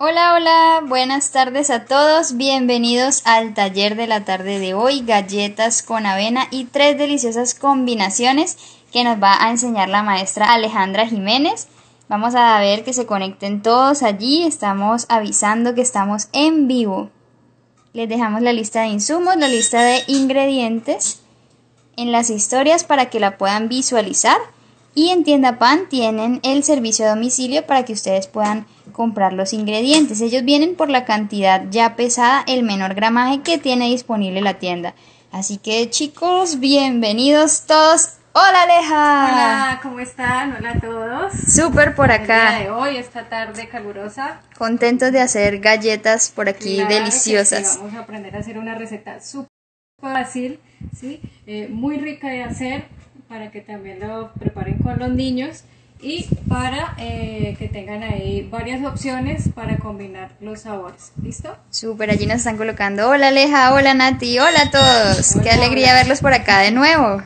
Hola, hola, buenas tardes a todos, bienvenidos al taller de la tarde de hoy, galletas con avena y tres deliciosas combinaciones que nos va a enseñar la maestra Alejandra Jiménez. Vamos a ver que se conecten todos allí, estamos avisando que estamos en vivo. Les dejamos la lista de insumos, la lista de ingredientes en las historias para que la puedan visualizar y en Tienda Pan tienen el servicio a domicilio para que ustedes puedan comprar los ingredientes. Ellos vienen por la cantidad ya pesada, el menor gramaje que tiene disponible la tienda. Así que chicos, bienvenidos todos. Hola Aleja. Hola, ¿cómo están? Hola a todos. Súper por acá. El día de hoy, esta tarde calurosa. Contentos de hacer galletas por aquí Claro deliciosas. sí, vamos a aprender a hacer una receta súper fácil, ¿sí? Eh, muy rica de hacer para que también lo preparen con los niños y para eh, que tengan ahí varias opciones para combinar los sabores. ¿Listo? Súper, allí nos están colocando. Hola Aleja, hola Nati, hola a todos. Hola, Qué alegría hola. verlos por acá de nuevo.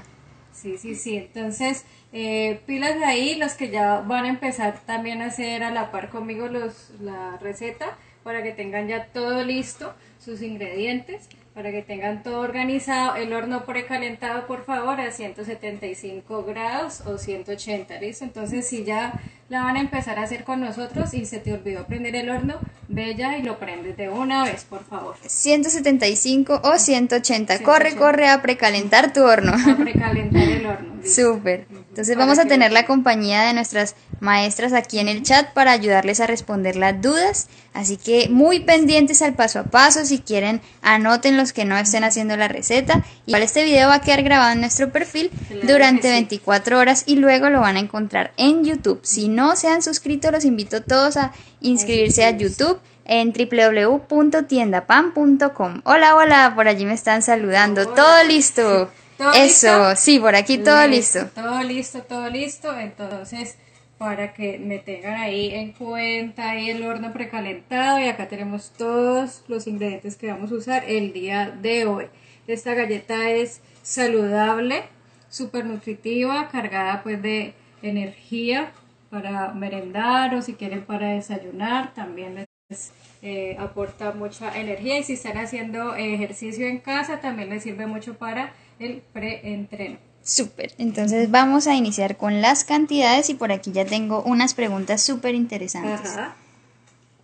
Sí, sí, sí. Entonces, eh, pilas de ahí, los que ya van a empezar también a hacer a la par conmigo los, la receta para que tengan ya todo listo, sus ingredientes, para que tengan todo organizado. El horno precalentado, por favor, a 175 grados o 180, ¿listo? Entonces, si ya la van a empezar a hacer con nosotros y se te olvidó prender el horno, ve ya y lo prendes de una vez, por favor. 175 o 180. Corre, 180. corre a precalentar tu horno. A precalentar el horno. ¿listo? Súper. Entonces Para vamos a tener la compañía de nuestras maestras aquí en el chat para ayudarles a responder las dudas. Así que muy pendientes al paso a paso. Si quieren, anoten los que no estén haciendo la receta. Igual este video va a quedar grabado en nuestro perfil durante que sí. 24 horas y luego lo van a encontrar en YouTube. Si no se han suscrito, los invito todos a inscribirse a. YouTube en www.tiendapan.com. Hola, hola, por allí me están saludando. Hola. Todo listo. ¿Todo Eso, listo? sí, por aquí todo listo. Todo listo, todo listo. Entonces, para que me tengan ahí en cuenta ahí el horno precalentado y acá tenemos todos los ingredientes que vamos a usar el día de hoy. Esta galleta es saludable, súper nutritiva, cargada pues de energía para merendar o si quieren para desayunar, también les eh, aporta mucha energía y si están haciendo ejercicio en casa también les sirve mucho para el preentreno. Súper. Entonces vamos a iniciar con las cantidades y por aquí ya tengo unas preguntas súper interesantes. Ajá.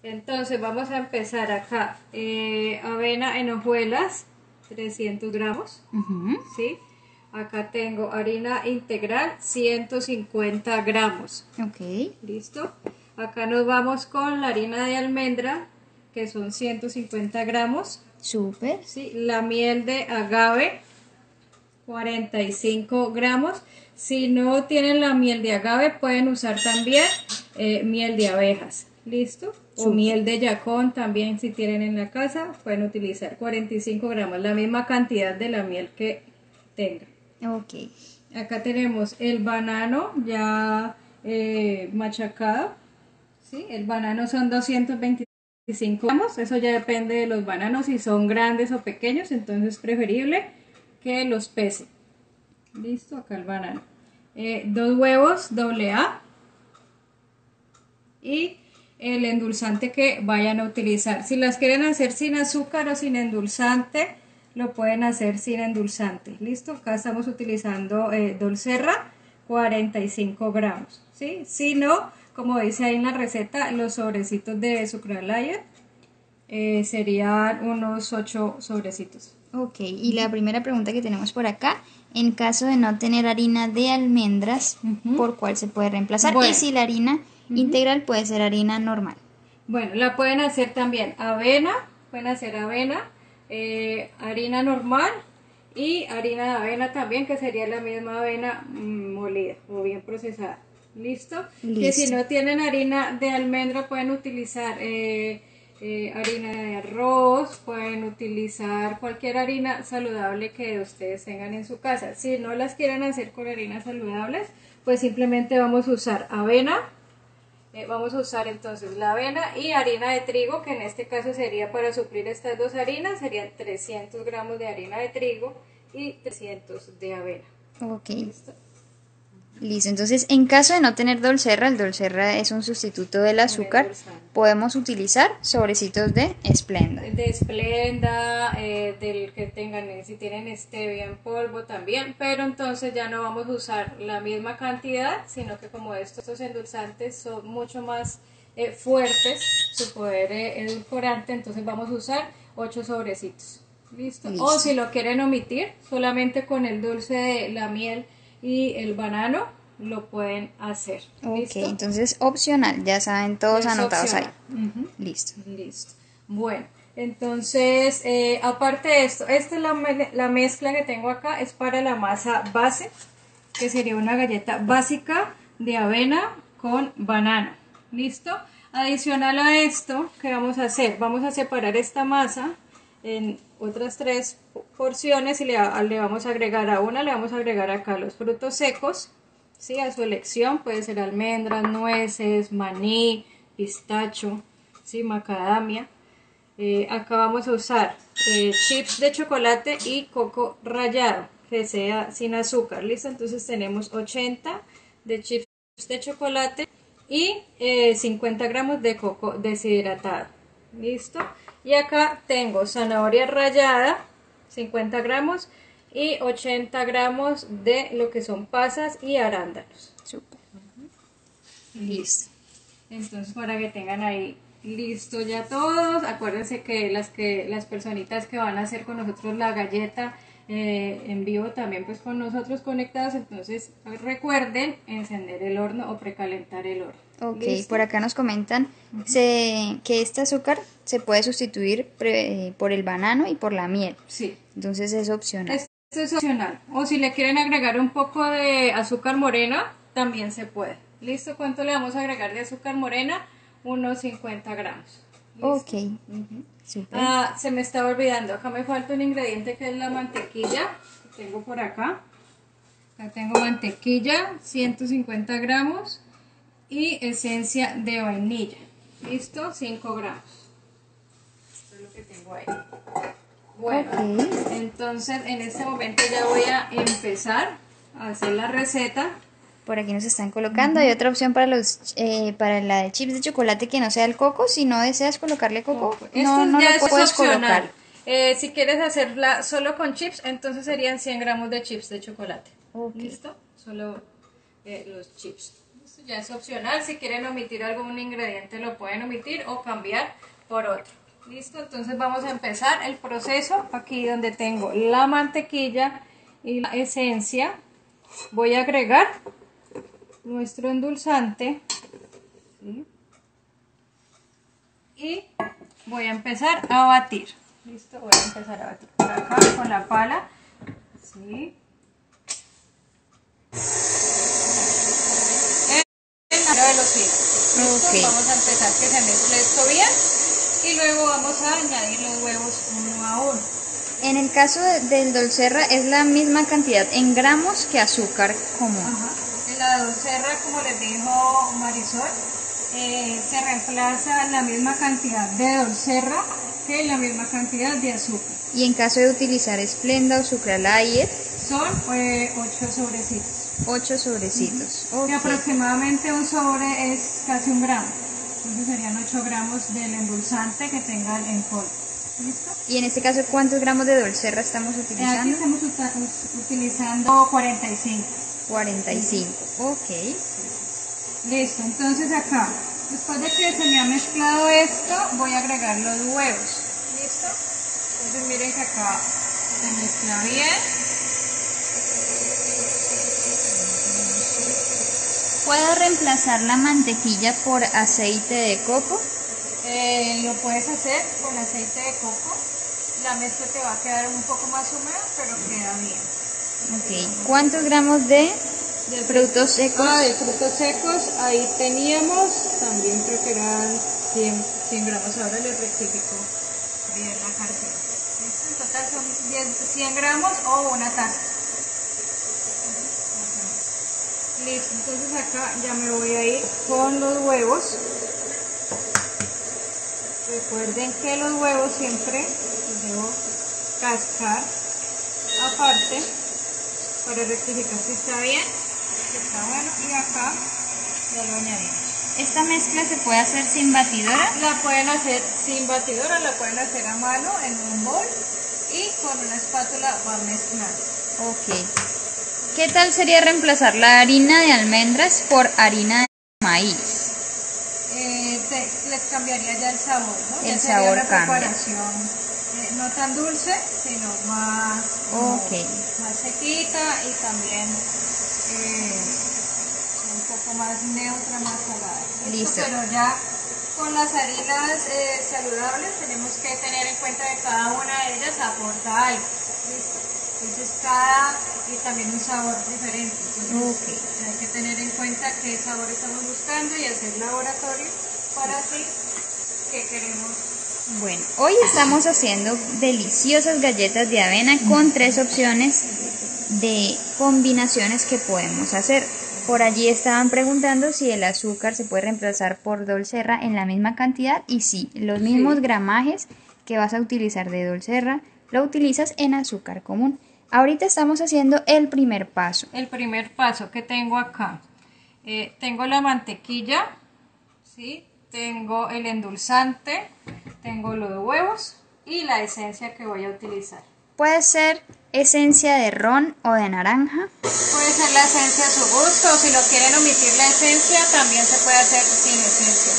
Entonces vamos a empezar acá. Eh, avena en hojuelas, 300 gramos. ¿sí? Acá tengo harina integral, 150 gramos. Ok. ¿Listo? Acá nos vamos con la harina de almendra, que son 150 gramos. Súper. ¿sí? La miel de agave, 45 gramos. Si no tienen la miel de agave, pueden usar también eh, miel de abejas. ¿Listo? O miel de yacón también, si tienen en la casa, pueden utilizar 45 gramos, la misma cantidad de la miel que tengan. Ok. Acá tenemos el banano ya eh, machacado. ¿sí? El banano son 225 gramos. Eso ya depende de los bananos, si son grandes o pequeños. Entonces es preferible que los pese. Listo, acá el banano. Eh, dos huevos doble A. Y el endulzante que vayan a utilizar. Si las quieren hacer sin azúcar o sin endulzante, lo pueden hacer sin endulzante. ¿Listo? Acá estamos utilizando eh, Dolcerra, 45 gramos. ¿sí? Si no, como dice ahí en la receta, los sobrecitos de Sucralaya eh, serían unos 8 sobrecitos. Ok. Y la primera pregunta que tenemos por acá, en caso de no tener harina de almendras. ¿por cuál se puede reemplazar? Bueno. Y si la harina integral puede ser harina normal. Bueno, la pueden hacer también avena, pueden hacer avena, eh, harina normal y harina de avena también, que sería la misma avena mm, molida o bien procesada. ¿Listo? Que Listo. si no tienen harina de almendra, pueden utilizar eh, eh, harina de arroz, pueden utilizar cualquier harina saludable que ustedes tengan en su casa. Si no las quieren hacer con harinas saludables, pues simplemente vamos a usar avena, eh, vamos a usar entonces la avena y harina de trigo, que en este caso sería para suplir estas dos harinas, serían 300 gramos de harina de trigo y 300 de avena. Ok. ¿Listo? Listo, entonces en caso de no tener dulcerra, el dulcerra es un sustituto del azúcar, podemos utilizar sobrecitos de Splenda. de esplenda, eh, del que tengan, eh, si tienen stevia en polvo también, pero entonces ya no vamos a usar la misma cantidad, sino que como estos, estos endulzantes son mucho más eh, fuertes, su poder eh, edulcorante, entonces vamos a usar 8 sobrecitos. ¿Listo? Listo. O si lo quieren omitir, solamente con el dulce de la miel y el banano lo pueden hacer. Ok, ¿Listo? entonces opcional, ya saben todos Es anotados ahí. Listo. Listo. Bueno, entonces, eh, aparte de esto, esta es la, me- la mezcla que tengo acá, es para la masa base, que sería una galleta básica de avena con banano. ¿Listo? Adicional a esto, ¿qué vamos a hacer? Vamos a separar esta masa en otras tres po- porciones y le, le vamos a agregar a una, le vamos a agregar acá los frutos secos, ¿sí? A su elección, puede ser almendras, nueces, maní, pistacho, ¿sí? Macadamia. Eh, acá vamos a usar eh, chips de chocolate y coco rallado, que sea sin azúcar, ¿listo? Entonces tenemos 80 de chips de chocolate y eh, 50 gramos de coco deshidratado, ¿listo? Y acá tengo zanahoria rallada, 50 gramos y 80 gramos de lo que son pasas y arándanos. Súper. Listo. Entonces para que tengan ahí listo ya todos, acuérdense que las que las personitas que van a hacer con nosotros la galleta eh, en vivo también pues con nosotros conectados, entonces recuerden encender el horno o precalentar el horno. Ok, ¿Listo? por acá nos comentan se- que este azúcar se puede sustituir pre- por el banano y por la miel. Sí. Entonces es opcional. Esto es opcional. O si le quieren agregar un poco de azúcar morena, también se puede. ¿Listo? ¿Cuánto le vamos a agregar de azúcar morena? Unos 50 gramos. ¿Listo? Ok, súper. Ah, se me estaba olvidando. Acá me falta un ingrediente que es la mantequilla. Que tengo por acá. Acá tengo mantequilla, 150 gramos. Y esencia de vainilla. ¿Listo? 5 gramos. Esto es lo que tengo ahí. Bueno, entonces en este momento ya voy a empezar a hacer la receta. Por aquí nos están colocando. Hay otra opción para los eh, para la de chips de chocolate que no sea el coco. Si no deseas colocarle coco, Esto no, no ya lo es puedes opcional. colocar. Eh, si quieres hacerla solo con chips, entonces serían 100 gramos de chips de chocolate. Ok. ¿Listo? Solo eh, los chips. Ya es opcional. Si quieren omitir algún ingrediente, lo pueden omitir o cambiar por otro. ¿Listo? Entonces vamos a empezar el proceso. Aquí donde tengo la mantequilla y la esencia, voy a agregar nuestro endulzante. y voy a empezar a batir. Listo, voy a empezar a batir por acá con la pala. Sí. Listo, Ok. vamos a empezar que se mezcle esto bien y luego vamos a añadir los huevos uno a uno. En el caso de- del dulcerra es la misma cantidad en gramos que azúcar común. Ajá. En la dulcerra, como les dijo Marisol, eh, se reemplaza la misma cantidad de dulcerra que la misma cantidad de azúcar. Y en caso de utilizar esplenda o sucralaiet, Son eh, 8 sobrecitos. 8 sobrecitos. Que Ok. aproximadamente un sobre es casi un gramo. Entonces serían 8 gramos del endulzante que tengan en polvo. ¿Listo? Y en este caso, ¿cuántos gramos de dulcerra estamos Eh, Aquí utilizando? estamos utilizando 45. 45. Ok. Listo, entonces acá, después de que se me ha mezclado esto, voy a agregar los huevos. ¿Listo? Entonces miren que acá se mezcla bien. ¿Puedo reemplazar la mantequilla por aceite de coco? Eh, lo puedes hacer con aceite de coco. La mezcla te va a quedar un poco más húmeda, pero queda bien. Ok. ¿Cuántos gramos de De frutos secos? Ah, de frutos secos, ahí teníamos, también creo que eran 100, 100 gramos, ahora les rectifico bien la cartera. En total son 10 100 gramos o una taza. Listo, entonces acá ya me voy a ir con los huevos. Recuerden que los huevos siempre los debo cascar aparte para rectificar si está bien. está bueno y acá ya lo añadimos. ¿Esta mezcla se puede hacer sin batidora? La pueden hacer sin batidora, la pueden hacer a mano en un bol y con una espátula van mezclando. Ok. ¿Qué tal sería reemplazar la harina de almendras por harina de maíz? Eh, te- les cambiaría ya el sabor, ¿no? El ya sería sabor una cambia. preparación eh, no tan dulce, sino más, como Ok. más sequita y también eh, un poco más neutra, más salada. Listo. Pero ya con las harinas eh, saludables tenemos que tener en cuenta que cada una de ellas aporta algo. Entonces cada y también un sabor diferente. Entonces hay que tener en cuenta qué sabor estamos buscando y hacer laboratorio para así que queremos. Bueno, hoy estamos haciendo deliciosas galletas de avena con tres opciones de combinaciones que podemos hacer. Por allí estaban preguntando si el azúcar se puede reemplazar por dulcerra en la misma cantidad y sí, los mismos gramajes que vas a utilizar de dulcerra lo utilizas en azúcar común. Ahorita estamos haciendo el primer paso. El primer paso que tengo acá, eh, tengo la mantequilla, ¿sí? tengo el endulzante, tengo los huevos y la esencia que voy a utilizar. Puede ser esencia de ron o de naranja. Puede ser la esencia a su gusto, si lo quieren omitir la esencia, también se puede hacer sin esencia.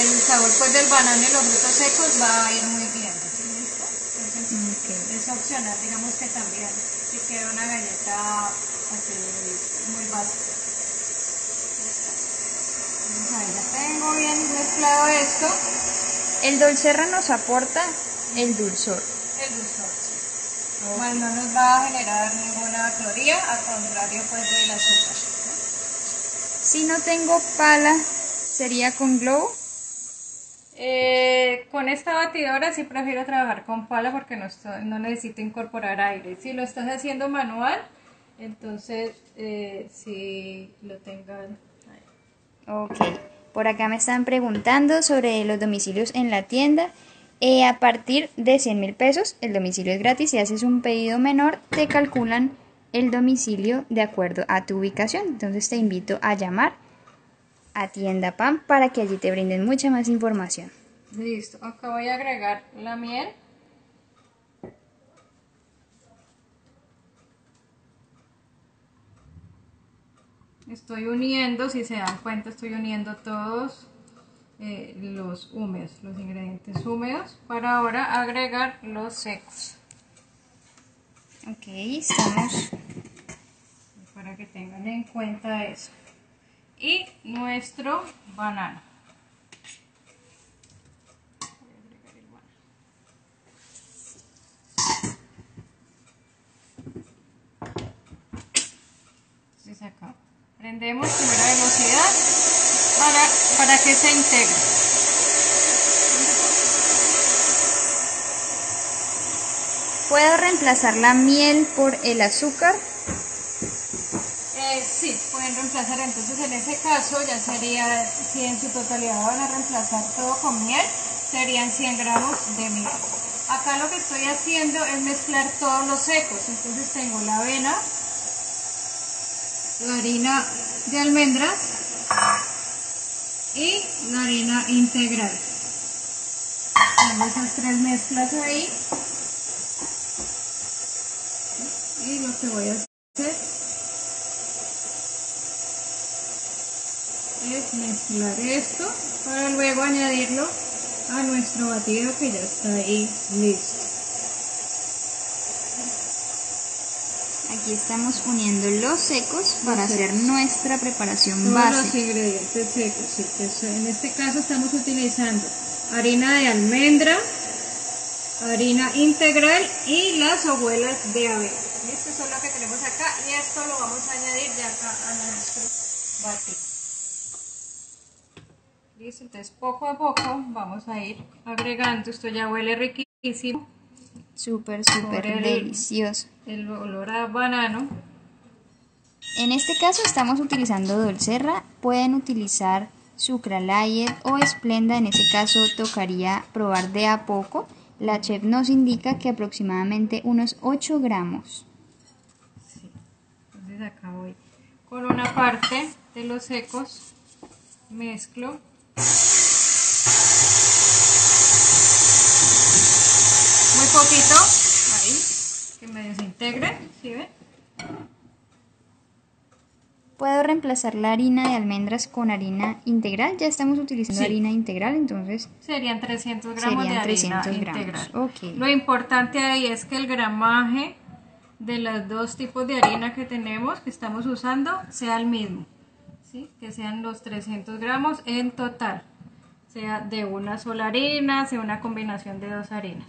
El sabor pues del banano y los frutos secos va a ir muy bien. ¿sí? ¿Listo? Entonces, es opcional, digamos que también, una galleta así muy básica. Entonces, ahí ya tengo bien mezclado esto, El dulcerra nos aporta el dulzor. el dulzor. sí. Más no nos va a generar ninguna caloría, al contrario pues del azúcar. Si no tengo pala, sería con glow. Eh, con esta batidora sí prefiero trabajar con pala porque no, estoy- no necesito incorporar aire. Si lo estás haciendo manual, entonces eh, si lo tengan ahí. Ok. Por acá me están preguntando sobre los domicilios en la tienda. Eh, a partir de 100 mil pesos, el domicilio es gratis. Si haces un pedido menor, te calculan el domicilio de acuerdo a tu ubicación. Entonces te invito a llamar a Tienda PAM para que allí te brinden mucha más información. Listo, acá voy a agregar la miel. Estoy uniendo, si se dan cuenta, estoy uniendo todos eh, los húmedos, los ingredientes húmedos, para ahora agregar los secos, Ok, estamos. para que tengan en cuenta eso. Y nuestro banano. Entonces acá prendemos primera velocidad para, para que se integre. ¿Puedo reemplazar la miel por el azúcar? Sí, pueden reemplazar. Entonces, en ese caso, ya sería, si en su totalidad van a reemplazar todo con miel, serían 100 gramos de miel. Acá lo que estoy haciendo es mezclar todos los secos. Entonces, tengo la avena, la harina de almendras y la harina integral. Tengo esas tres mezclas ahí. Y lo que voy a hacer es mezclar esto para luego añadirlo a nuestro batido que ya está ahí listo. Aquí estamos uniendo los secos para Los hacer nuestra preparación Todos los base. ingredientes secos. en este caso estamos utilizando harina de almendra, harina integral y las hojuelas de avena. Esto es lo que tenemos acá y esto lo vamos a añadir ya acá a nuestro batido. Listo, entonces poco a poco vamos a ir agregando. Esto ya huele riquísimo. Súper, súper delicioso. El olor a banano. En este caso estamos utilizando Dulcerra, pueden utilizar Sucralite o Splenda, en ese caso tocaría probar de a poco. La chef nos indica que aproximadamente unos 8 gramos. Entonces acá voy con una parte de los secos, mezclo. Muy poquito, ahí, que me desintegre, ¿sí ven? ¿Puedo reemplazar la harina de almendras con harina integral? Ya estamos utilizando Sí. harina integral, entonces Serían 300 gramos Serían de harina 300 gramos, integral. ok. Lo importante ahí es que el gramaje de los dos tipos de harina que tenemos, que estamos usando, sea el mismo. ¿Sí? Que sean los 300 gramos en total. Sea de una sola harina, sea una combinación de dos harinas.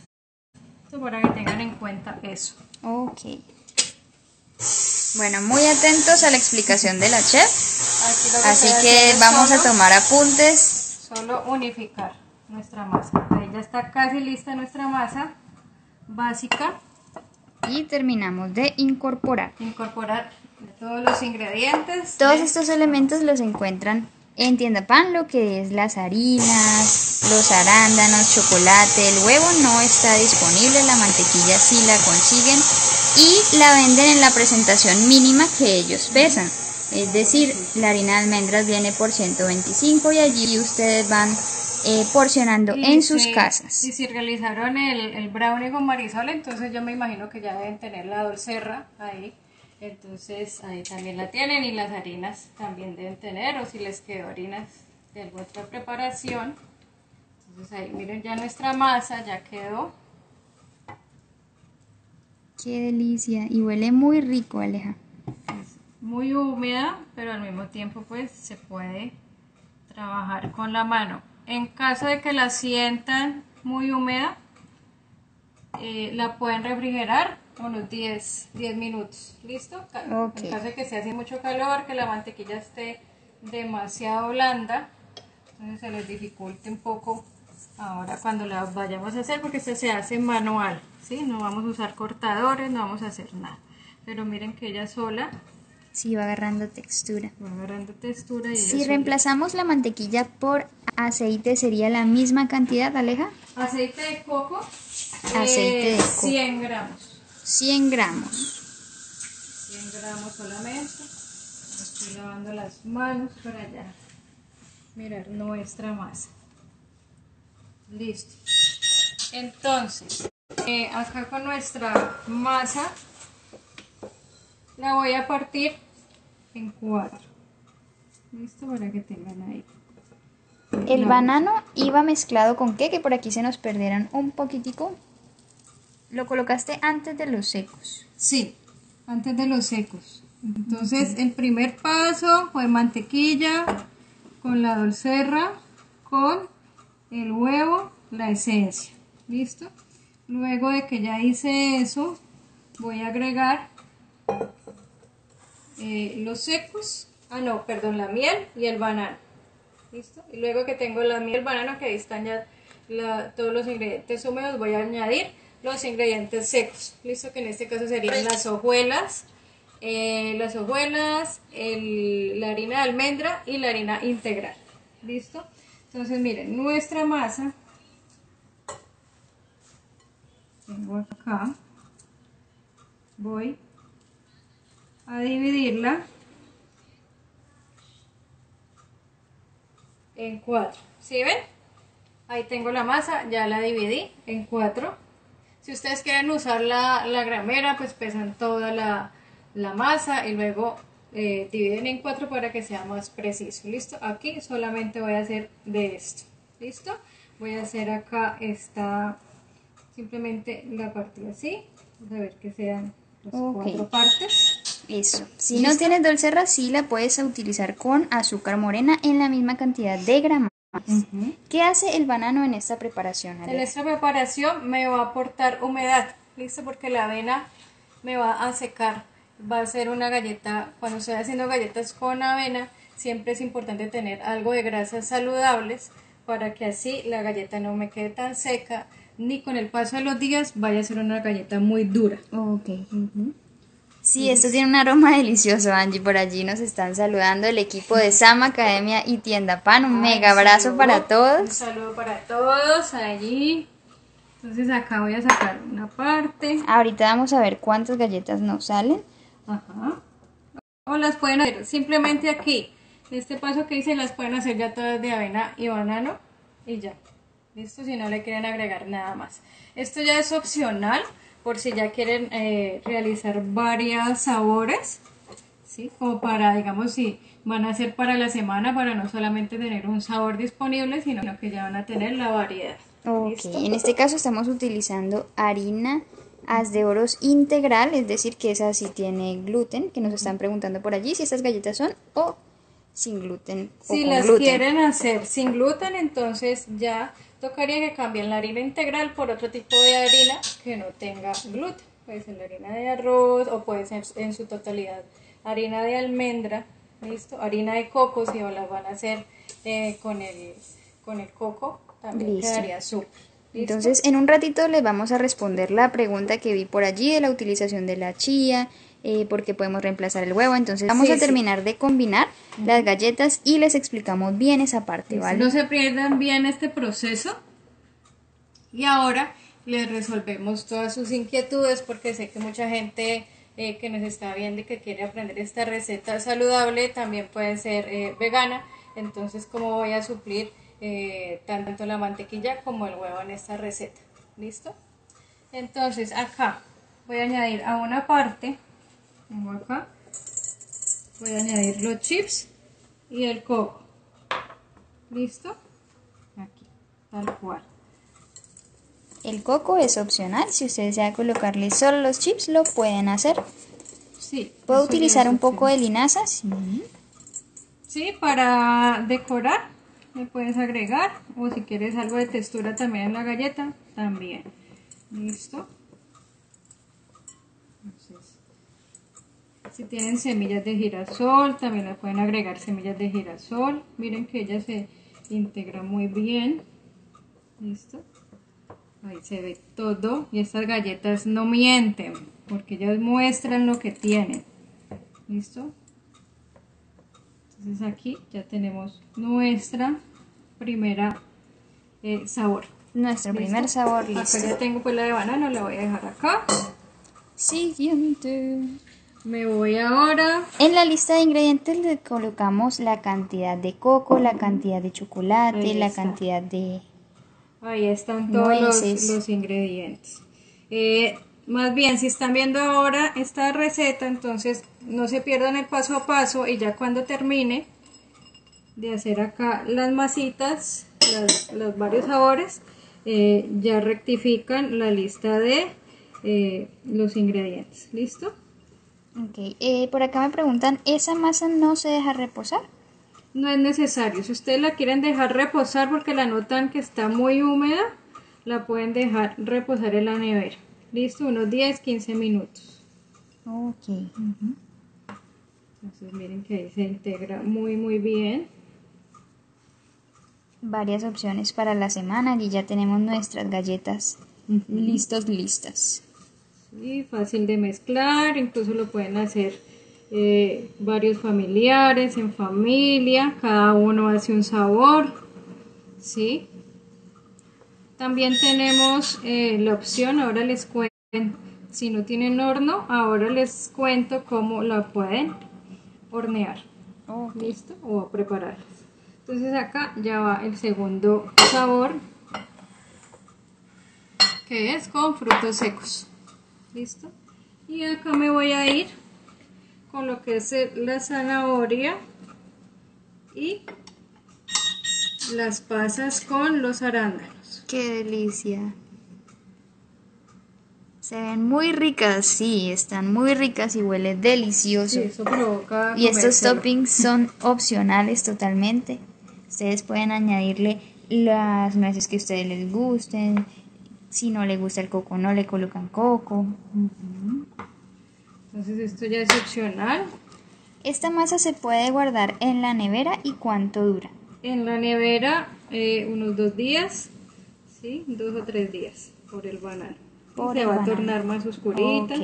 Esto para que tengan en cuenta eso. Ok. Bueno, muy atentos a la explicación de la chef. Así que vamos a tomar apuntes. Solo unificar nuestra masa. Ahí ya está casi lista nuestra masa básica. Y terminamos de incorporar. incorporar todos los ingredientes. Todos de- estos elementos los encuentran en Tienda Pan, lo que es las harinas, los arándanos, chocolate, el huevo no está disponible, la mantequilla sí la consiguen y la venden en la presentación mínima que ellos pesan. Es decir, la harina de almendras viene por 125 y allí ustedes van eh, porcionando y en sus si- casas. Y si realizaron el, el brownie con Marisol, entonces yo me imagino que ya deben tener la dulcerra ahí. Entonces ahí también la tienen y las harinas también deben tener, o si les quedó harinas de alguna otra preparación. Entonces ahí miren ya nuestra masa ya quedó. Qué delicia y huele muy rico, Aleja. muy húmeda, pero al mismo tiempo pues se puede trabajar con la mano. En caso de que la sientan muy húmeda, eh, la pueden refrigerar unos 10, 10 minutos. ¿Listo? Ca- Ok. En caso de que se hace mucho calor, que la mantequilla esté demasiado blanda, entonces se les dificulte un poco ahora cuando la vayamos a hacer, porque esto se hace manual, ¿sí? No vamos a usar cortadores, no vamos a hacer nada. Pero miren que ella sola Sí, va agarrando textura. va agarrando textura y Si sola- reemplazamos la mantequilla por aceite, ¿sería la misma cantidad, Aleja? Aceite de coco, Aceite eh, de coco. 100 gramos. 100 gramos. 100 gramos solamente. Me Estoy lavando las manos para ya mirar nuestra masa. Listo. Entonces, eh, acá con nuestra masa la voy a partir en cuatro. Listo para que tengan ahí. El banano iba mezclado con qué, que por aquí se nos perdieran un poquitico. Lo colocaste antes de los secos. Sí, antes de los secos. Entonces, el primer paso fue mantequilla con la dulcerra, con el huevo, la esencia. ¿Listo? Luego de que ya hice eso, voy a agregar eh, los secos. Ah, no, perdón, la miel y el banano. ¿Listo? Y luego que tengo la miel, el banano, que ahí están ya la- todos los ingredientes húmedos, voy a añadir los ingredientes secos. ¿Listo? Que en este caso serían las hojuelas, eh, las hojuelas, el- la harina de almendra y la harina integral. ¿Listo? Entonces, miren, nuestra masa. Tengo acá. Voy a dividirla en cuatro. ¿Sí ven? Ahí tengo la masa, ya la dividí en cuatro. Si ustedes quieren usar la, la gramera, pues pesan toda la, la masa y luego eh, dividen en cuatro para que sea más preciso. ¿Listo? Aquí solamente voy a hacer de esto. ¿Listo? Voy a hacer acá esta, simplemente la parte así. Vamos a ver que sean las cuatro partes. Eso. Si no tienes dulcerra, sí la puedes utilizar con azúcar morena en la misma cantidad de gramos. ¿Qué hace el banano en esta preparación, En esta preparación me va a aportar humedad, ¿listo? Porque la avena me va a secar. Va a ser una galleta, cuando estoy haciendo galletas con avena, siempre es importante tener algo de grasas saludables para que así la galleta no me quede tan seca, ni con el paso de los días vaya a ser una galleta muy dura. Ok. Sí, esto tiene un aroma delicioso, Angie. Por allí nos están saludando el equipo de Sama Academia y Tienda Pan. Un Ay, mega abrazo saludo. para Un todos. saludo para todos allí. Entonces acá voy a sacar una parte. Ahorita vamos a ver cuántas galletas nos salen. Ajá. o las pueden hacer simplemente aquí. Este paso que hice las pueden hacer ya todas de avena y banano y ya. Listo, si no le quieren agregar nada más. Esto ya es opcional por si ya quieren eh, realizar varios sabores. ¿sí? Como para, digamos, si van a hacer para la semana, para no solamente tener un sabor disponible, sino que ya van a tener la variedad. Ok, en este caso estamos utilizando harina as de oros integral, es decir, que esa sí tiene gluten, que nos están preguntando por allí si estas galletas son o sin gluten. Si las quieren hacer sin gluten, entonces ya tocaría que cambien la harina integral por otro tipo de harina que no tenga gluten. Puede ser la harina de arroz o puede ser en su totalidad harina de almendra, ¿listo? Harina de coco si las van a hacer eh, con, el, con el coco, también quedaría súper. Entonces, en un ratito les vamos a responder la pregunta que vi por allí de la utilización de la chía, eh, porque podemos reemplazar el huevo. Entonces, vamos a terminar de combinar las galletas y les explicamos bien esa parte, ¿vale? No se pierdan bien este proceso. Y ahora les resolvemos todas sus inquietudes, porque sé que mucha gente eh, que nos está viendo y que quiere aprender esta receta saludable también puede ser eh, vegana. Entonces, ¿cómo voy a suplir? Eh, tanto la mantequilla como el huevo en esta receta. ¿Listo? Entonces acá voy a añadir a una parte, acá, voy a añadir los chips y el coco. ¿Listo? Aquí, tal cual. El coco es opcional, si ustedes desean colocarle solo los chips lo pueden hacer. Sí. ¿Puedo utilizar un poco de linaza? Sí. Sí, para decorar le puedes agregar o si quieres algo de textura también en la galleta, también. ¿Listo? Si tienen semillas de girasol, también le pueden agregar semillas de girasol. Miren que ella se integra muy bien. ¿Listo? Ahí se ve todo. Y estas galletas no mienten, porque ellas muestran lo que tienen. ¿Listo? Entonces aquí ya tenemos nuestra primera eh, sabor. Nuestro primer sabor listo. Acá ya tengo pues la de banano, la voy a dejar acá. Siguiente. Me voy ahora. En la lista de ingredientes le colocamos la cantidad de coco, la cantidad de chocolate, la cantidad de... Ahí están todos los, ingredientes. Eh, más bien, si están viendo ahora esta receta, entonces no se pierdan el paso a paso y ya cuando termine de hacer acá las masitas, los varios sabores, eh, ya rectifican la lista de eh, los ingredientes. ¿Listo? Ok, eh, por acá me preguntan, ¿esa masa no se deja reposar? No es necesario, si ustedes la quieren dejar reposar porque la notan que está muy húmeda, la pueden dejar reposar en la nevera. Listo, unos 10, 15 minutos. Ok. Entonces miren que ahí se integra muy muy bien. Varias opciones para la semana y ya tenemos nuestras galletas listos, listas. Sí, fácil de mezclar, incluso lo pueden hacer eh, varios familiares, en familia, cada uno hace un sabor, ¿sí? También tenemos eh, la opción, ahora les cuento, si no tienen horno, ahora les cuento cómo la pueden hornear. ¿Listo? O preparar. Entonces acá ya va el segundo sabor, que es con frutos secos. ¿Listo? Y acá me voy a ir con lo que es la zanahoria y las pasas con los arándanos. ¡Qué delicia! Se ven muy ricas, sí, están muy ricas y huele delicioso. eso provoca y estos toppings son opcionales totalmente. Ustedes pueden añadirle las nueces que a ustedes les gusten. Si no les gusta el coco, no le colocan coco. Entonces esto ya es opcional. Esta masa se puede guardar en la nevera y cuánto dura. En la nevera eh, unos dos días ¿sí? Dos o tres días por el banano. se va a tornar más oscurita.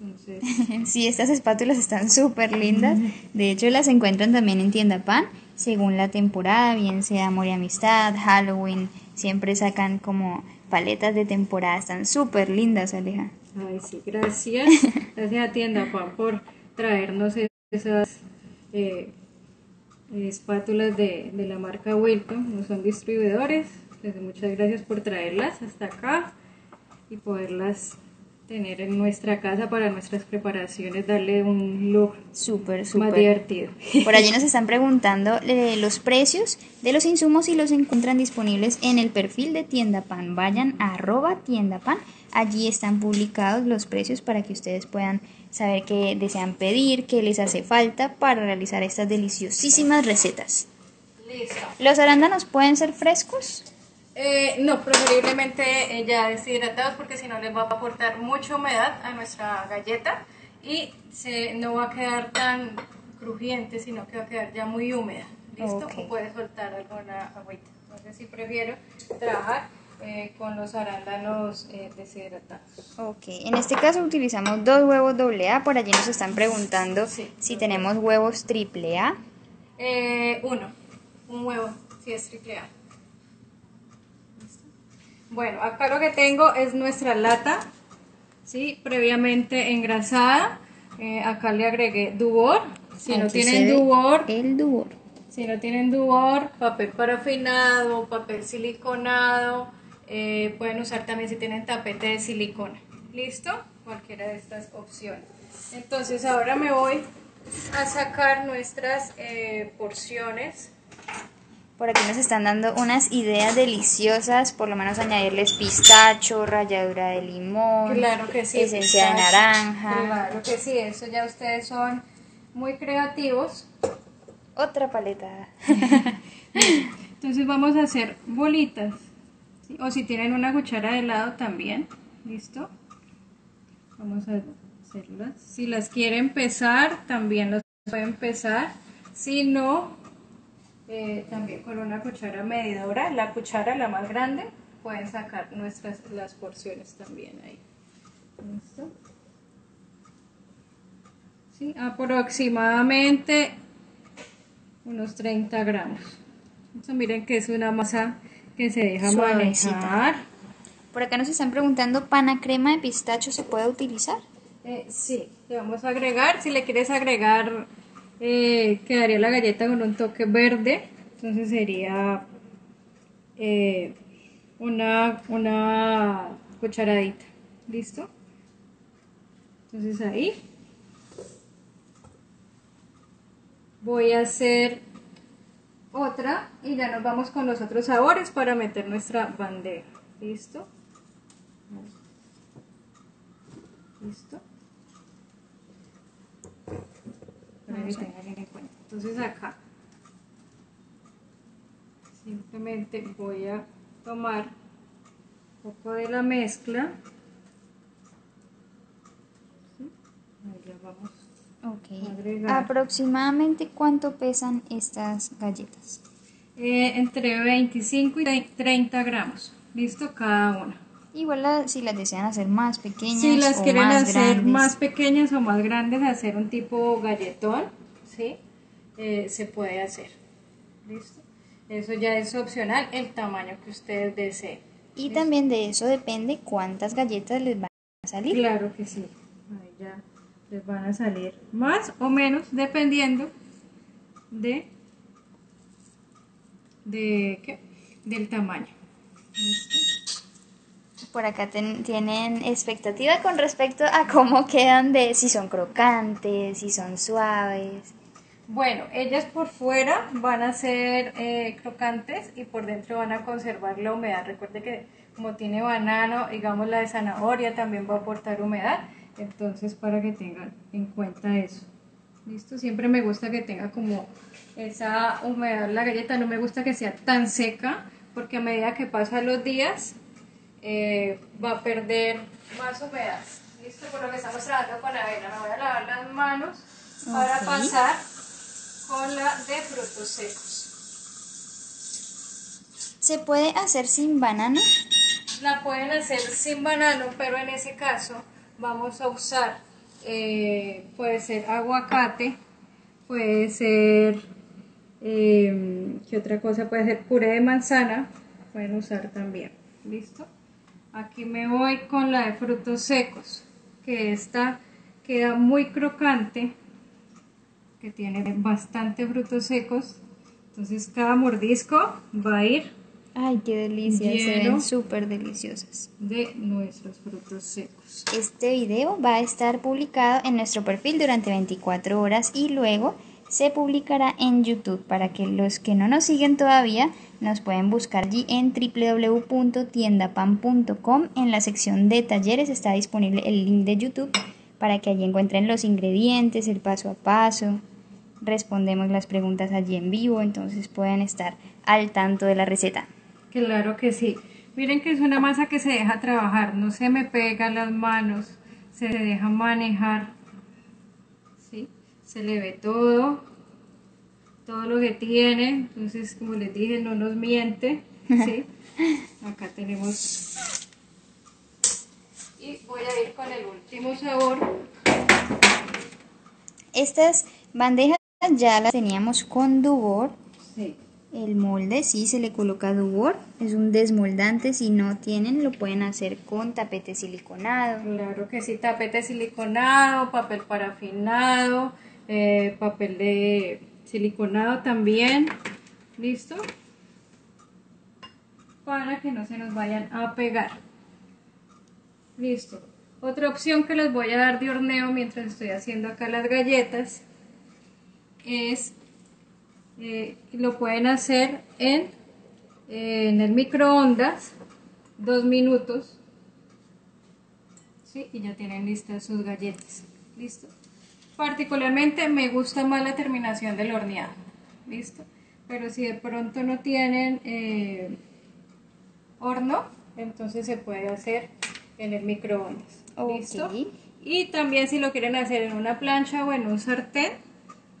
Entonces... sí, estas espátulas están súper lindas. De hecho, las encuentran también en Tienda Pan, según la temporada, bien sea Amor y Amistad, Halloween. Siempre sacan como paletas de temporada. Están súper lindas, Aleja. Ay, sí, gracias. Gracias a Tienda Pan por traernos esas eh, espátulas de, de, la marca Wilton, no son distribuidores. Entonces, muchas gracias por traerlas hasta acá y poderlas tener en nuestra casa para nuestras preparaciones, darle un look súper, más divertido. Por allí nos están preguntando eh, los precios de los insumos y los encuentran disponibles en el perfil de Tienda Pan. Vayan a arroba Tienda Pan, allí están publicados los precios para que ustedes puedan saber qué desean pedir, qué les hace falta para realizar estas deliciosísimas recetas. Listo. ¿Los arándanos pueden ser frescos? Eh, no, preferiblemente eh, ya deshidratados porque si no les va a aportar mucha humedad a nuestra galleta y se, no va a quedar tan crujiente, sino que va a quedar ya muy húmeda. ¿Listo? O puede soltar alguna agüita. Entonces sí prefiero trabajar eh, con los arándanos deshidratados. Ok, en este caso utilizamos dos huevos AA, por allí nos están preguntando si tenemos huevos triple A. uno, un huevo, si es triple A. Bueno, acá lo que tengo es nuestra lata, ¿sí? previamente engrasada. Eh, acá le agregué Dubor. Si no tienen Dubor, el Dubor. Si no tienen Dubor, papel parafinado, papel siliconado. Eh, pueden usar también si tienen tapete de silicona. ¿Listo? Cualquiera de estas opciones. Entonces ahora me voy a sacar nuestras eh, porciones por aquí nos están dando unas ideas deliciosas, por lo menos añadirles pistacho, ralladura de limón, claro que sí, esencia de naranja. Claro que sí, eso ya ustedes son muy creativos. Otra paleta. Entonces vamos a hacer bolitas. O si tienen una cuchara de helado también. ¿Listo? Vamos a hacerlas. Si las quieren pesar, también las pueden pesar. Si no, eh, también con una cuchara medidora, la cuchara la más grande, pueden sacar nuestras las porciones también ahí. ¿Listo? Sí, aproximadamente unos 30 gramos. Entonces, miren que es una masa que se deja manejar. Por acá nos están preguntando, ¿pana crema de pistacho se puede utilizar? Eh, sí, le vamos a agregar, si le quieres agregar eh, quedaría la galleta con un toque verde, entonces sería eh, una, una cucharadita, ¿listo? Entonces ahí voy a hacer otra y ya nos vamos con los otros sabores para meter nuestra bandeja, ¿listo? ¿Listo? Entonces acá simplemente voy a tomar un poco de la mezcla. Ahí vamos ¿Aproximadamente cuánto pesan estas galletas? Eh, entre 25 y 30 gramos. Listo cada una. Igual si las desean hacer más pequeñas. Si las quieren hacer más pequeñas o más grandes, hacer un tipo galletón, ¿sí? Eh, se puede hacer. ¿Listo? Eso ya es opcional, el tamaño que ustedes deseen. Y también de eso depende cuántas galletas les van a salir. Claro que sí. Ahí ya les van a salir más o menos dependiendo de, de ¿qué? del tamaño. ¿Listo? Por acá tienen expectativa con respecto a cómo quedan de si son crocantes, si son suaves. Bueno, ellas por fuera van a ser eh, crocantes y por dentro van a conservar la humedad. Recuerde que como tiene banano, digamos la de zanahoria también va a aportar humedad. Entonces para que tengan en cuenta eso. ¿Listo? Siempre me gusta que tenga como esa humedad la galleta. No me gusta que sea tan seca porque a medida que pasan los días eh, va a perder más humedad. Listo, por lo que estamos trabajando con avena. Me voy a lavar las manos para pasar con la de frutos secos. ¿Se puede hacer sin banano? La pueden hacer sin banano, pero en ese caso vamos a usar, eh, puede ser aguacate, puede ser, eh, ¿qué otra cosa? Puede ser puré de manzana, pueden usar también. ¿Listo? Aquí me voy con la de frutos secos, que esta queda muy crocante que tiene bastante frutos secos. Entonces cada mordisco va a ir Ay, qué delicia, se ven súper deliciosas. de nuestros frutos secos. Este video va a estar publicado en nuestro perfil durante 24 horas y luego se publicará en YouTube para que los que no nos siguen todavía nos pueden buscar allí en www.tiendapan.com. En la sección de talleres está disponible el link de YouTube para que allí encuentren los ingredientes, el paso a paso. Respondemos las preguntas allí en vivo, entonces pueden estar al tanto de la receta. Claro que sí. Miren que es una masa que se deja trabajar, no se me pega las manos, se deja manejar. Se le ve todo, todo lo que tiene. Entonces, como les dije, no nos miente. ¿sí? Acá tenemos. Y voy a ir con el último sabor. Estas bandejas ya las teníamos con Dubor. Sí. El molde sí se le coloca Dubor, es un desmoldante, si no tienen lo pueden hacer con tapete siliconado. Claro que sí, tapete siliconado, papel parafinado, eh, papel de siliconado también. ¿Listo? Para que no se nos vayan a pegar. Listo. Otra opción que les voy a dar de horneo mientras estoy haciendo acá las galletas es eh, lo pueden hacer en, en el microondas dos minutos ¿sí? y ya tienen listas sus galletas listo particularmente me gusta más la terminación del horneado listo pero si de pronto no tienen eh, horno entonces se puede hacer en el microondas listo y también si lo quieren hacer en una plancha o en un sartén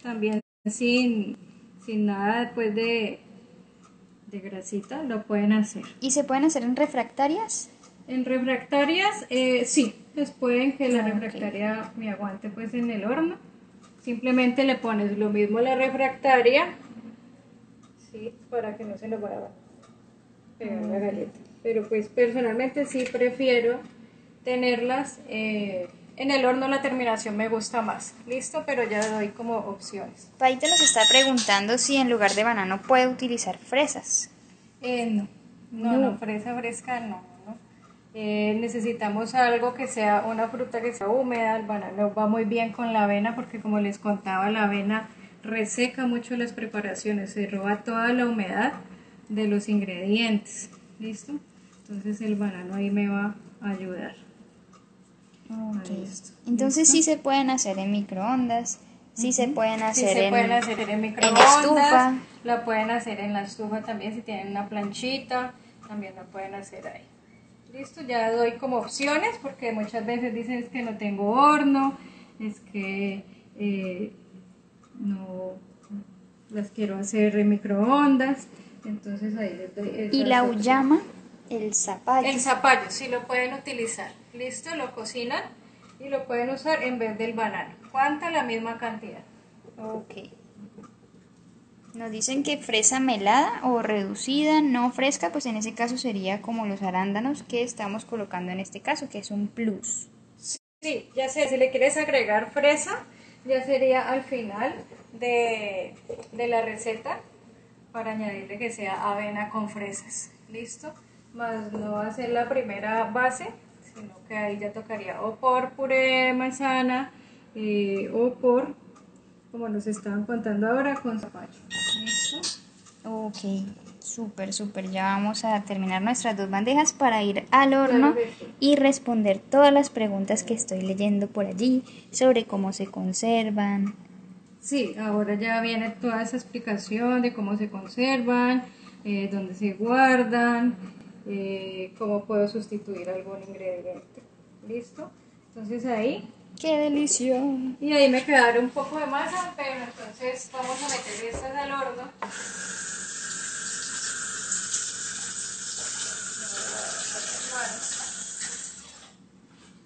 también sin, sin nada después de, de grasita lo pueden hacer. ¿Y se pueden hacer en refractarias? En refractarias, eh, sí, les pueden que la Ah, refractaria me aguante pues en el horno. Simplemente le pones lo mismo a la refractaria, sí, para que no se nos vaya a pegar la galleta. Pero pues personalmente sí prefiero tenerlas eh, en el horno, la terminación me gusta más. Listo, pero ya doy como opciones. Paita nos está preguntando si en lugar de banano puede utilizar fresas. Eh, no, no, no, fresa fresca no. Eh, necesitamos algo que sea una fruta que sea húmeda, el banano va muy bien con la avena porque como les contaba la avena reseca mucho las preparaciones, se roba toda la humedad de los ingredientes, ¿listo? Entonces el banano ahí me va a ayudar. Listo. Entonces sí se pueden hacer en microondas, sí se pueden Sí, hacer se en, pueden hacer en en microondas, estufa. la pueden hacer en la estufa también, si tienen una planchita, también la pueden hacer ahí. Listo, ya doy como opciones porque muchas veces dicen es que no tengo horno, es que eh, no las quiero hacer en microondas, entonces ahí les doy Y la opciones. uyama, el zapallo. El zapallo, sí lo pueden utilizar. Listo, lo cocinan y lo pueden usar en vez del banano. ¿Cuánta? La misma cantidad. Ok. Nos dicen que fresa melada o reducida, no fresca, pues en ese caso sería como los arándanos que estamos colocando en este caso, que es un plus. Sí, ya sé, si le quieres agregar fresa, ya sería al final de, de la receta para añadirle que sea avena con fresas. ¿Listo? Más no va a ser la primera base, sino que ahí ya tocaría o por puré de manzana o por, como nos estaban contando ahora, con zapallo. ¿Listo? Ok, súper, súper. Ya vamos a terminar nuestras dos bandejas para ir al horno y responder todas las preguntas que estoy leyendo por allí sobre cómo se conservan. Sí, ahora ya viene toda esa explicación de cómo se conservan, eh, dónde se guardan, eh, cómo puedo sustituir algún ingrediente. ¿Listo? Entonces ahí, ¡Qué delicia! y ahí me quedaron un poco de masa, pero entonces vamos a meter estas al horno.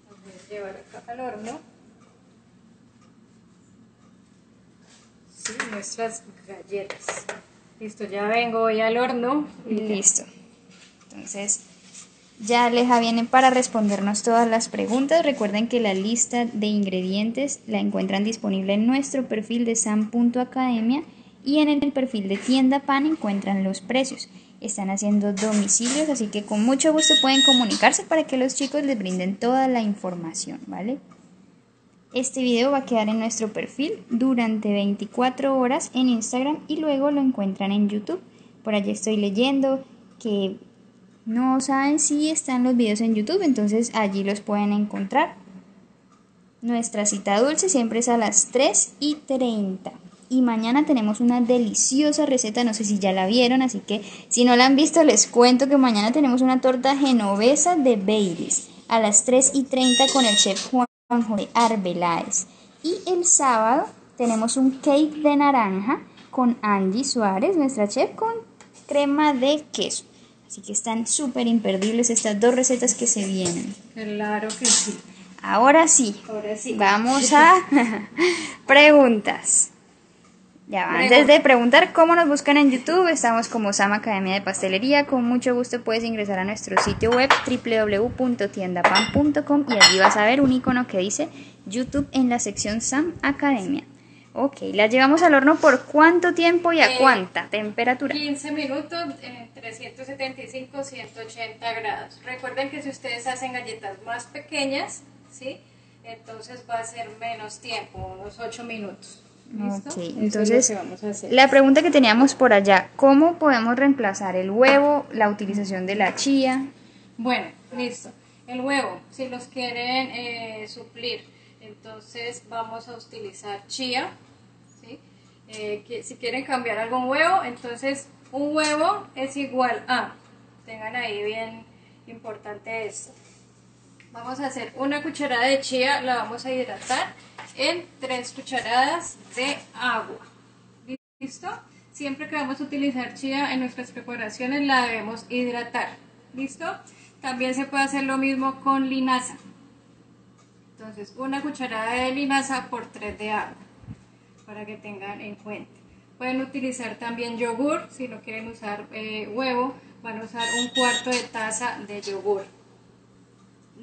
Las voy a llevar acá al horno. Sí, nuestras galletas. Listo, ya vengo hoy al horno. y. Listo. Entonces, Ya Aleja viene para respondernos todas las preguntas. Recuerden que la lista de ingredientes la encuentran disponible en nuestro perfil de sam.academia y en el perfil de tienda pan encuentran los precios. Están haciendo domicilios, así que con mucho gusto pueden comunicarse para que los chicos les brinden toda la información, ¿vale? Este video va a quedar en nuestro perfil durante 24 horas en Instagram y luego lo encuentran en YouTube. Por allí estoy leyendo que no saben si están los videos en YouTube, entonces allí los pueden encontrar. Nuestra cita dulce siempre es a las 3 y 30. Y mañana tenemos una deliciosa receta, no sé si ya la vieron, así que si no la han visto les cuento que mañana tenemos una torta genovesa de Baileys a las 3 y 30 con el chef Juan de Arbeláez. Y el sábado tenemos un cake de naranja con Angie Suárez, nuestra chef, con crema de queso. Así que están súper imperdibles estas dos recetas que se vienen. Claro que sí. Ahora sí. Ahora sí. Vamos a preguntas. Ya, antes de preguntar cómo nos buscan en YouTube, estamos como Sama Academia de Pastelería. Con mucho gusto puedes ingresar a nuestro sitio web www.tiendapan.com y allí vas a ver un icono que dice YouTube en la sección Sam Academia. Ok, la llevamos al horno por cuánto tiempo y a Eh, cuánta temperatura. 15 minutos en 375, 180 grados. Recuerden que si ustedes hacen galletas más pequeñas, ¿sí? Entonces va a ser menos tiempo, unos 8 minutos. ¿Listo? Es entonces vamos a hacer. la pregunta que teníamos por allá, ¿cómo podemos reemplazar el huevo, la utilización de la chía? Bueno, listo. El huevo, si los quieren eh, suplir, entonces vamos a utilizar chía. Eh, si quieren cambiar algún huevo, entonces un huevo es igual a, tengan ahí bien importante esto. Vamos a hacer una cucharada de chía, la vamos a hidratar en tres cucharadas de agua. ¿Listo? Siempre que vamos a utilizar chía en nuestras preparaciones la debemos hidratar. ¿Listo? También se puede hacer lo mismo con linaza. Entonces, una cucharada de linaza por 3 de agua, para que tengan en cuenta. Pueden utilizar también yogur, si no quieren usar eh, huevo, van a usar un cuarto de taza de yogur.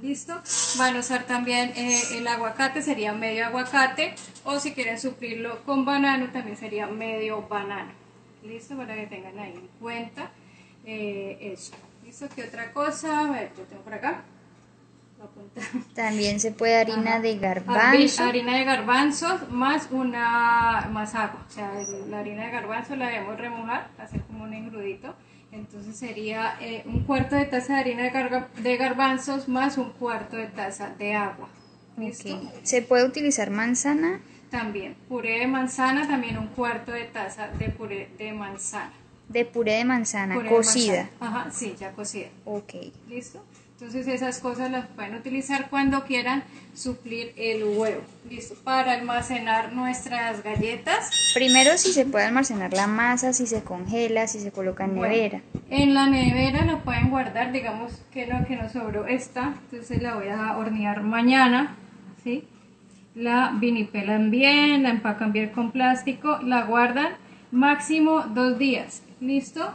¿Listo? Van a usar también eh, el aguacate, sería medio aguacate, o si quieren suplirlo con banano, también sería medio banano. ¿Listo? Para que tengan ahí en cuenta eh, eso. ¿Listo? ¿Qué otra cosa? A ver, yo tengo por acá. También se puede harina Ajá. de garbanzo. Harina de garbanzos más una más agua. O sea, la harina de garbanzo la debemos remojar, hacer como un engrudito. Entonces sería eh, un cuarto de taza de harina de, garbanzos más un cuarto de taza de agua. ¿Listo? Ok. Se puede utilizar manzana. También puré de manzana, también un cuarto de taza de puré de manzana. De puré de manzana, Puré de cocida. manzana. Ajá, sí, ya cocida. Ok. ¿Listo? Entonces esas cosas las pueden utilizar cuando quieran suplir el huevo. ¿Listo? Para almacenar nuestras galletas. Primero si se puede almacenar la masa, si se congela, si se coloca en Bueno, nevera. en la nevera la pueden guardar, digamos que lo que nos sobró esta, entonces la voy a hornear mañana, ¿sí? La vinipelan bien, la empacan bien con plástico, la guardan máximo dos días, ¿listo?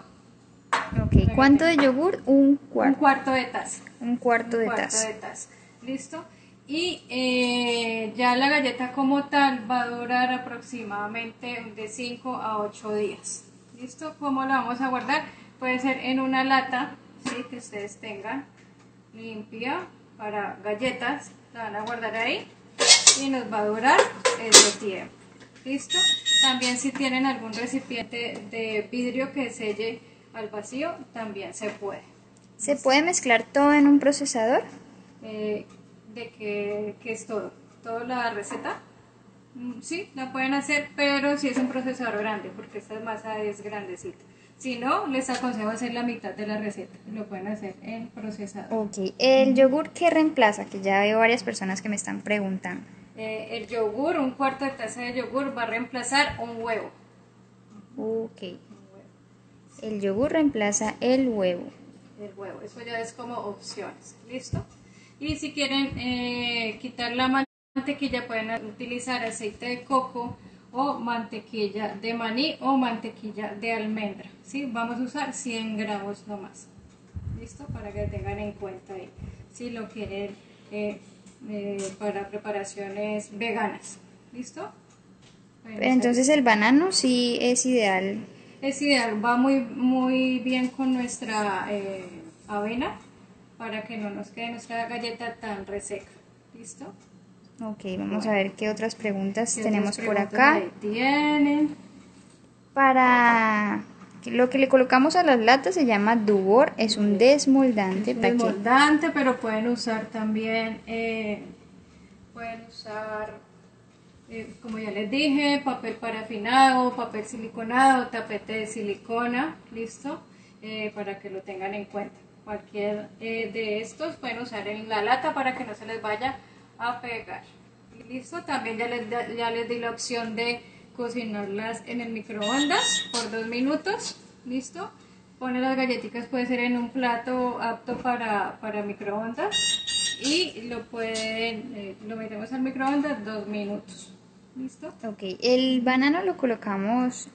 Ok. ¿Cuánto de yogur? Un Un cuarto. cuarto de taza. Un cuarto de un cuarto taza. de taza. ¿Listo? Y eh, ya la galleta como tal va a durar aproximadamente de 5 a 8 días. ¿Listo? ¿Cómo la vamos a guardar? Puede ser en una lata, ¿sí? Que ustedes tengan limpia para galletas. La van a guardar ahí y nos va a durar ese tiempo. ¿Listo? También si tienen algún recipiente de vidrio que selle al vacío, también se puede. ¿Se puede mezclar todo en un procesador? Eh, de que, que es todo, toda la receta. Mm, Sí, la pueden hacer, pero si es un procesador grande, porque esta masa es grandecita. Si no, les aconsejo hacer la mitad de la receta. Lo pueden hacer en procesador. Ok. ¿El yogur qué reemplaza? Que ya veo varias personas que me están preguntando. Eh, el yogur, un cuarto de taza de yogur va a reemplazar un huevo. Ok. El yogur reemplaza el huevo. Huevo, eso ya es como opciones. ¿Listo? Y si quieren eh, quitar la mantequilla, pueden utilizar aceite de coco o mantequilla de maní o mantequilla de almendra. ¿sí? Vamos a usar 100 gramos nomás. ¿listo? Para que tengan en cuenta ahí, si lo quieren eh, eh, para preparaciones veganas, ¿listo? Entonces el banano sí es ideal. Es ideal, va muy, muy bien con nuestra eh, avena para que no nos quede nuestra galleta tan reseca, ¿listo? Ok, vamos a ver qué otras preguntas ¿Qué tenemos otras por acá. Tienen. Para lo que le colocamos a las latas se llama dubor, es un desmoldante. desmoldante, pero pueden usar también, eh, pueden usar, eh, como ya les dije, papel parafinado, papel siliconado, tapete de silicona, listo, Eh, para que lo tengan en cuenta. Cualquier eh, de estos pueden usar en la lata para que no se les vaya a pegar. Listo, también ya les, ya les di la opción de cocinarlas en el microondas por dos minutos, listo. Pone las galletitas, puede ser en un plato apto para, para microondas y lo pueden, lo metemos al microondas dos minutos, listo. Ok, el banano lo colocamos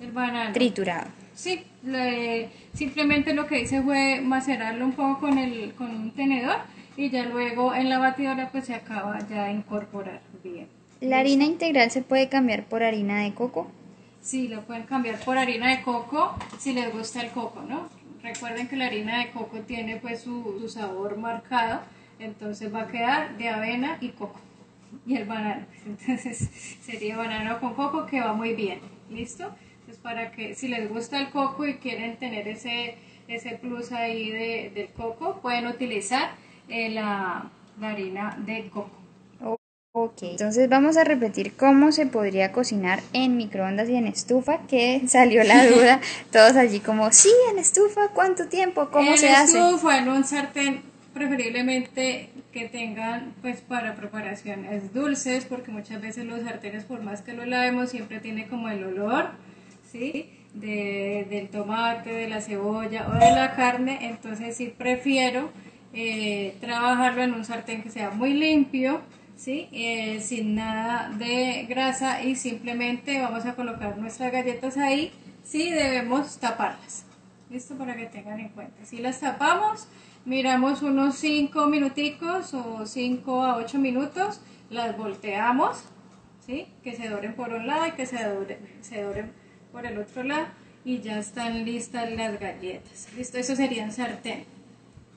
El banano. triturado. Sí, le- simplemente lo que hice fue macerarlo un poco con, el, con un tenedor y ya luego en la batidora pues se acaba ya de incorporar bien. La harina integral se puede cambiar por harina de coco. Sí, lo pueden cambiar por harina de coco si les gusta el coco, ¿no? Recuerden que la harina de coco tiene pues su, su sabor marcado, entonces va a quedar de avena y coco. Y el banano, entonces sería banano con coco que va muy bien, ¿listo? Entonces para que si les gusta el coco y quieren tener ese, ese plus ahí de, del coco, pueden utilizar eh, la, la harina de coco. Ok, entonces vamos a repetir cómo se podría cocinar en microondas y en estufa, que salió la duda, todos allí como, sí, en estufa, ¿cuánto tiempo? ¿Cómo en se hace? estufa, en un sartén, preferiblemente que tengan pues para preparaciones dulces, porque muchas veces los sartenes, por más que lo lavemos, siempre tiene como el olor, ¿sí? De, del tomate, de la cebolla o de la carne, entonces sí prefiero eh, trabajarlo en un sartén que sea muy limpio, ¿sí? Eh, sin nada de grasa y simplemente vamos a colocar nuestras galletas ahí, sí debemos taparlas. Listo para que tengan en cuenta. Si las tapamos, miramos unos 5 minuticos o 5 a 8 minutos, las volteamos, ¿sí? que se doren por un lado y que se doren, se doren por el otro lado y ya están listas las galletas. Listo, eso sería en sartén.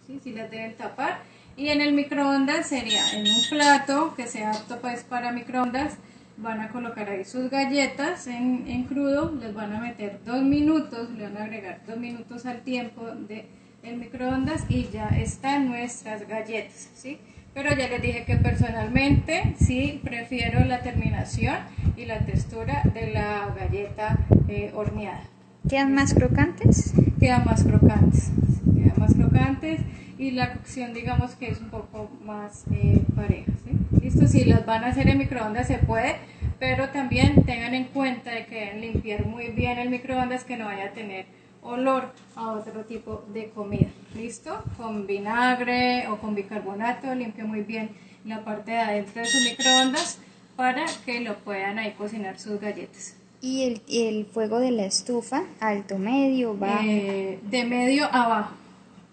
¿sí? Si las deben tapar. Y en el microondas sería en un plato que sea apto pues para microondas. Van a colocar ahí sus galletas en, en crudo, les van a meter dos minutos, le van a agregar dos minutos al tiempo de el microondas y ya están nuestras galletas, ¿sí? Pero ya les dije que personalmente sí prefiero la terminación y la textura de la galleta eh, horneada ¿Quedan más crocantes? quedan más crocantes, quedan más crocantes y la cocción digamos que es un poco más eh, pareja, ¿sí? Listo, si las van a hacer en microondas se puede, pero también tengan en cuenta de que deben limpiar muy bien el microondas que no vaya a tener olor a otro tipo de comida, ¿listo? Con vinagre o con bicarbonato limpia muy bien la parte de adentro de su microondas para que lo puedan ahí cocinar sus galletas. Y el, y el fuego de la estufa, alto, medio, bajo. Eh, de medio a abajo.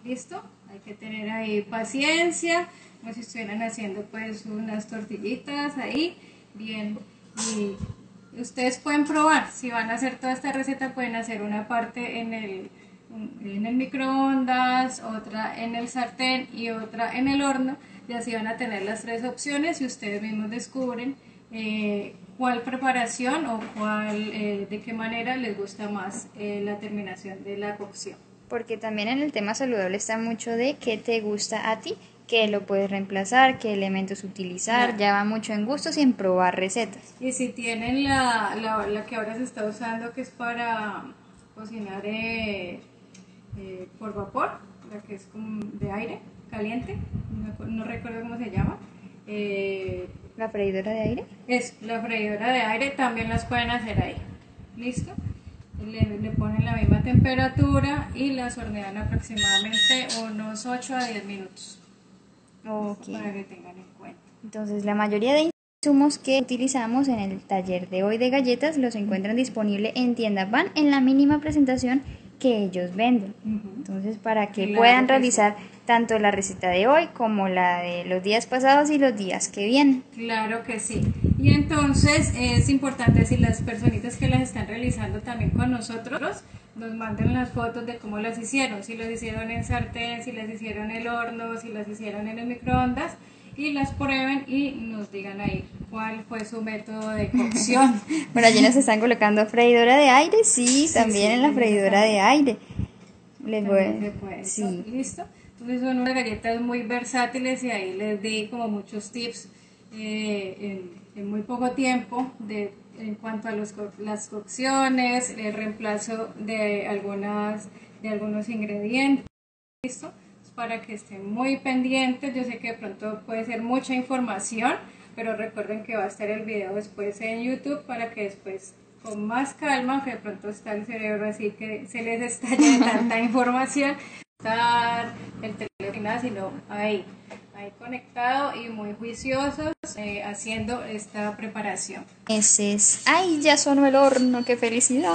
¿Listo? Hay que tener ahí paciencia, como si estuvieran haciendo pues unas tortillitas ahí, bien. Y ustedes pueden probar, si van a hacer toda esta receta pueden hacer una parte en el, en el microondas, otra en el sartén y otra en el horno. Y así van a tener las tres opciones y ustedes mismos descubren eh, cuál preparación o cuál, eh, de qué manera les gusta más eh, la terminación de la cocción. Porque también en el tema saludable está mucho de qué te gusta a ti, qué lo puedes reemplazar, qué elementos utilizar, ya va mucho en gustos y en probar recetas. Y si tienen la, la, la que ahora se está usando, que es para cocinar eh, eh, por vapor, la que es como de aire caliente, no, recuerdo cómo se llama, eh, La freidora de aire. es la freidora de aire, también las pueden hacer ahí. ¿Listo? Le, le ponen la misma temperatura y las hornean aproximadamente unos 8 a 10 minutos. Ok. Para que tengan en cuenta. Entonces, la mayoría de insumos que utilizamos en el taller de hoy de galletas los encuentran disponibles en tienda Van en la mínima presentación que ellos venden. Ujú. Entonces, para que Claro puedan que realizar tanto la receta de hoy como la de los días pasados y los días que vienen. Claro que sí. Y entonces es importante si las personitas que las están realizando también con nosotros nos manden las fotos de cómo las hicieron, si las hicieron en sartén, si las hicieron en el horno, si las hicieron en el microondas y las prueben y nos digan ahí cuál fue su método de cocción. Por allí nos están colocando freidora de aire, sí, también sí, en la freidora de aire. Les voy puede. sí. ¿Listo? Entonces son unas galletas muy versátiles y ahí les di como muchos tips eh, en, en muy poco tiempo de, en cuanto a los las cocciones, el reemplazo de, algunas, de algunos ingredientes. ¿Listo? Para que estén muy pendientes. Yo sé que de pronto puede ser mucha información, pero recuerden que va a estar el video después en YouTube para que después con más calma, que de pronto está el cerebro así que se les estalle de tanta información, estar el teléfono, sino ahí, ahí conectado y muy juiciosos eh, haciendo esta preparación. Ese es. ¡Ay, ya sonó el horno! ¡Qué felicidad!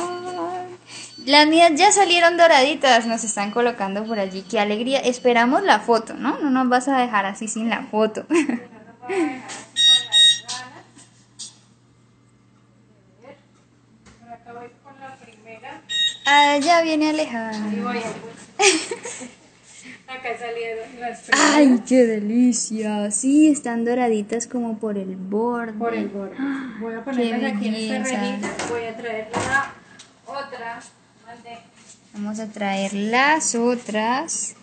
Las mías ya salieron doraditas, nos están colocando por allí. ¡Qué alegría! Esperamos la foto, ¿no? No nos vas a dejar así sin la foto. Ah, ya viene Alejandra. Y voy Acá salieron las primeras. ¡Ay, qué delicia! Sí, están doraditas como por el borde. por el borde. Voy a ponerlas aquí en esta rejita. Voy a traer la otra. Vamos a traer las otras.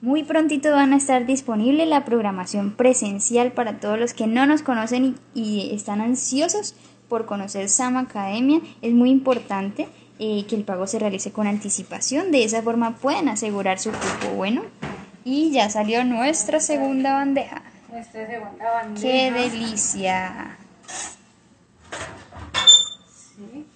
Muy prontito van a estar disponible la programación presencial para todos los que no nos conocen y, y están ansiosos por conocer Sam Academia. Es muy importante eh, que el pago se realice con anticipación. De esa forma pueden asegurar su cupo. Bueno, y ya salió nuestra segunda bandeja. Nuestra segunda bandeja. ¡Qué delicia! Sí.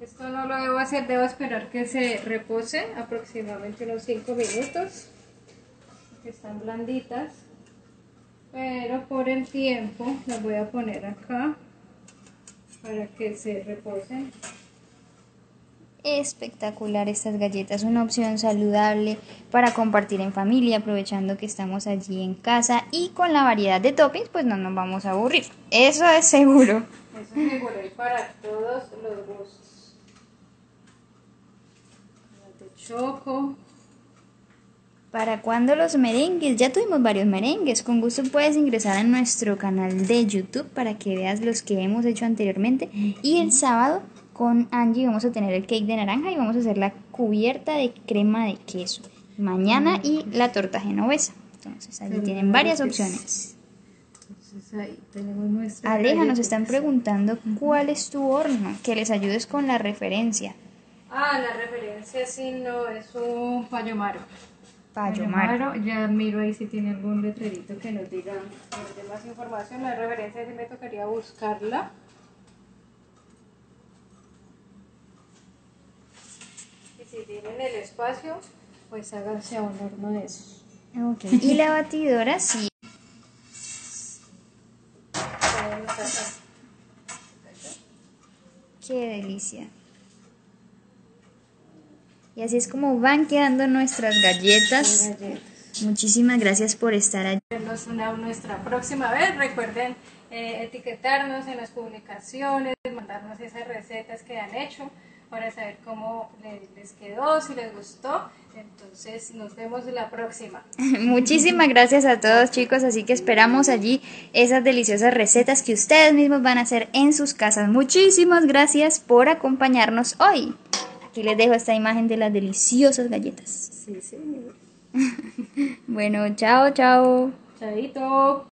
Esto no lo debo hacer, debo esperar que se repose aproximadamente unos 5 minutos. Que están blanditas. Pero por el tiempo las voy a poner acá para que se reposen. Espectacular estas galletas, una opción saludable para compartir en familia, aprovechando que estamos allí en casa y con la variedad de toppings, pues no nos vamos a aburrir. Eso es seguro. Eso es seguro y para todos los gustos. Las de choco. ¿Para cuándo los merengues? Ya tuvimos varios merengues. Con gusto puedes ingresar a nuestro canal de YouTube para que veas los que hemos hecho anteriormente. Y el sábado con Angie vamos a tener el cake de naranja y vamos a hacer la cubierta de crema de queso. Mañana y la torta genovesa. Entonces allí tienen varias opciones. Entonces ahí tenemos nuestra. Aleja, nos están preguntando cuál es tu horno, que les ayudes con la referencia. Ah, la referencia sí no es un payomaro. Payomar. Payomaro, Ya miro ahí si tiene algún letrerito que nos diga que nos dé más información. La referencia sí me tocaría buscarla. Y si tienen el espacio, pues háganse a un horno de esos. Ok. Y la batidora, sí. Qué delicia. Y así es como van quedando nuestras galletas. Galletas. Muchísimas gracias por estar allí. vernos una, nuestra próxima vez. Recuerden eh, etiquetarnos en las publicaciones, mandarnos esas recetas que han hecho para saber cómo le- les quedó, si les gustó. Entonces nos vemos la próxima. Muchísimas gracias a todos chicos, así que esperamos allí esas deliciosas recetas que ustedes mismos van a hacer en sus casas. Muchísimas gracias por acompañarnos hoy. Aquí les dejo esta imagen de las deliciosas galletas. Sí, sí. Bueno, chao, chao. Chaito.